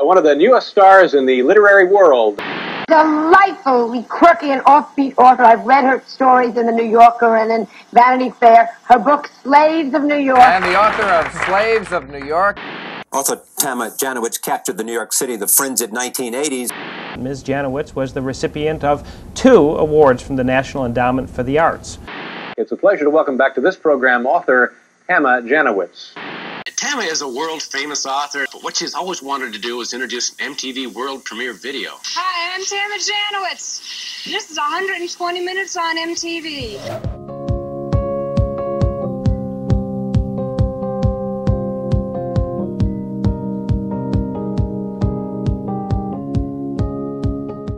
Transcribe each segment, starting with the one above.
Uh, one of the newest stars in the literary world. Delightfully quirky and offbeat author. I've read her stories in the New Yorker and in Vanity Fair. Her book, Slaves of New York. And the author of Slaves of New York. Author Tama Janowitz captured the New York City, the frenzied 1980s. Ms. Janowitz was the recipient of two awards from the National Endowment for the Arts. It's a pleasure to welcome back to this program author Tama Janowitz. Tama is a world famous author, but what she's always wanted to do is introduce an MTV world premiere video. Hi, I'm Tammy Janowitz. This is 120 minutes on MTV.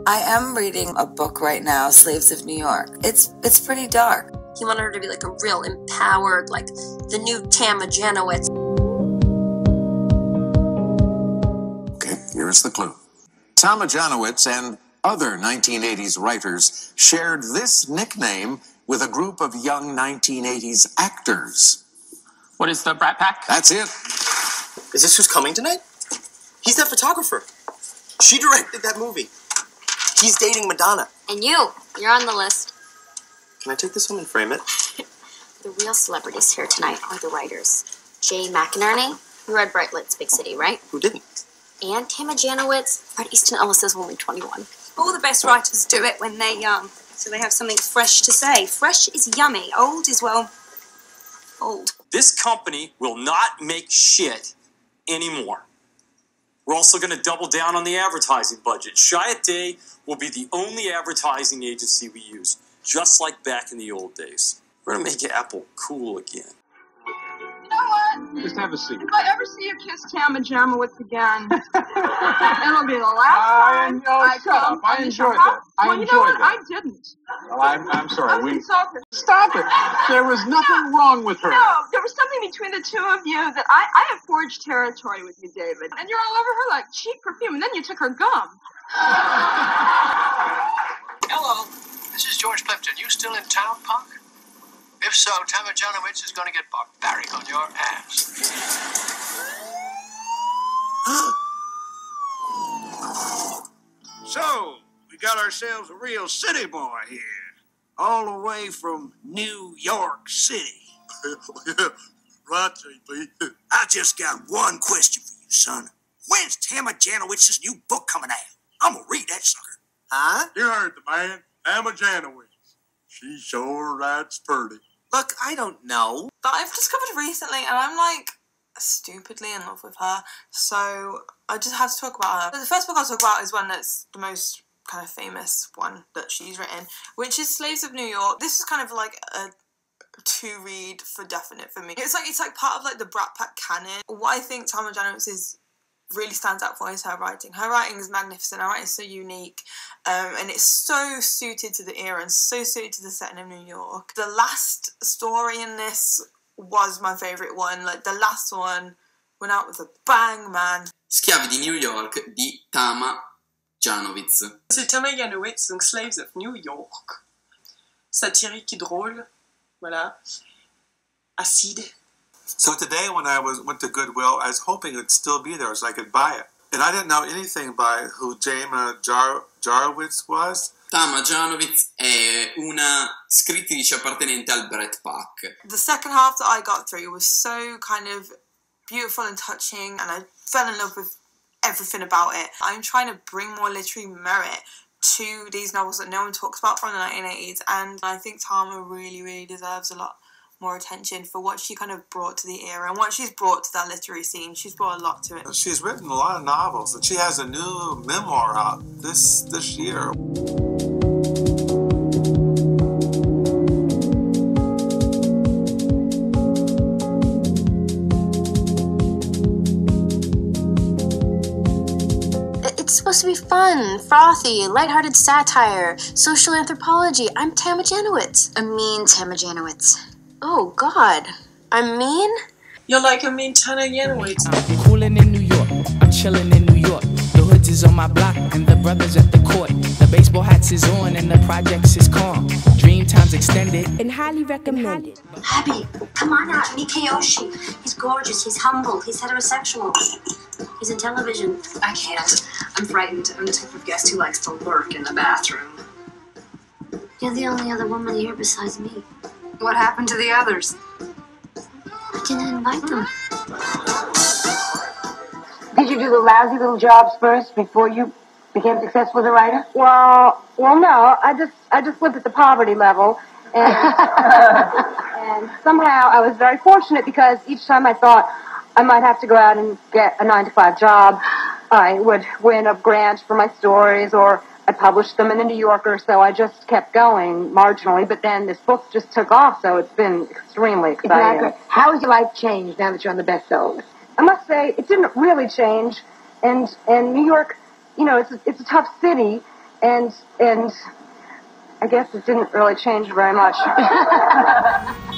I am reading a book right now, Slaves of New York. It's it's pretty dark. He wanted her to be like a real empowered, like the new Tama Janowitz. Here's the clue. Tama Janowitz and other 1980s writers shared this nickname with a group of young 1980s actors. What is the Brat Pack? That's it. Is this who's coming tonight? He's that photographer. She directed that movie. He's dating Madonna. And you, you're on the list. Can I take this home and frame it? The real celebrities here tonight are the writers. Jay McInerney, who read Bright Lights Big City, right? Who didn't? And Tama Janowitz. Bret Easton Ellis is only 21. All the best writers do it when they're young, um, so they have something fresh to say. Fresh is yummy. Old is, well, old. This company will not make shit anymore. We're also going to double down on the advertising budget. Chiat Day will be the only advertising agency we use, just like back in the old days. We're going to make Apple cool again. You know what? Just have a seat. If I ever see you kiss Tama Janowitz again, it'll be the last time I, oh, I shut come up. I on enjoyed that. I well, you know enjoyed what? that. I didn't. Well, I'm, I'm I sorry. was We insulted. stop it. There was nothing wrong with her. No, there was something between the two of you that I, I have forged territory with you, David. And you're all over her like cheap perfume, and then you took her gum. Hello, this is George Clifton. You still in town, punk? If so, Tama Janowitz is going to get barbaric on your ass. So, we got ourselves a real city boy here. All the way from New York City. right, JP. I just got one question for you, son. When's Tama Janowitz's new book coming out? I'm gonna read that sucker. Huh? You heard the man, Emma Janowitz. She sure writes pretty. Look, I don't know. That I've discovered recently, and I'm like stupidly in love with her. So I just had to talk about her. The first book I'll talk about is one that's the most kind of famous one that she's written, which is Slaves of New York. This is kind of like a to read for definite for me. It's like it's like part of like the Brat Pack canon. What I think Tama Janowitz is really stands out for is her writing. Her writing is magnificent. Her writing is so unique, um, and it's so suited to the era and so suited to the setting of New York. The last story in this was my favorite one. Like the last one went out with a bang, man. Schiavi di New York di Tama Janowitz. C'est Tama Janowitz, donc Slaves of New York. Satirique et drôle, voilà. Acide. So today, when I was went to Goodwill, I was hoping it'd still be there so I could buy it. And I didn't know anything by who Jama Jar- Jarwitz was. Tama Janowitz è una scrittrice appartenente al Brat Pack. The second half that I got through was so kind of beautiful and touching, and I fell in love with everything about it. I'm trying to bring more literary merit to these novels that no one talks about from the 1980s, and I think Tama really, really deserves a lot more attention for what she kind of brought to the era and what she's brought to that literary scene. She's brought a lot to it. She's written a lot of novels, and she has a new memoir out this this year. It's supposed to be fun, frothy, lighthearted satire, social anthropology. I'm Tama Janowitz. A mean Tama Janowitz. Oh, God. I'm mean? You're like a mean Tama Janowitz. I'm coolin' in New York. I'm chillin' in New York. The hoods is on my block and the brothers at the court. The baseball hats is on and the projects is calm. Dream times extended and highly recommended. Abby, come on out, meet Kiyoshi. He's gorgeous, he's humble, he's heterosexual. He's in television. I can't. I'm frightened. I'm the type of guest who likes to lurk in the bathroom. You're the only other woman here besides me. What happened to the others? I didn't invite them. Did you do the lousy little jobs first before you became successful as a writer? Well, well, no. I just, I just lived at the poverty level, and and somehow I was very fortunate because each time I thought I might have to go out and get a nine to five job, I would win a grant for my stories, or I published them in the New Yorker. So I just kept going marginally. But then this book just took off, so it's been extremely exciting. Exactly. How has your life changed now that you're on the bestsellers? I must say, it didn't really change. And and New York, you know, it's a, it's a tough city, and and I guess it didn't really change very much.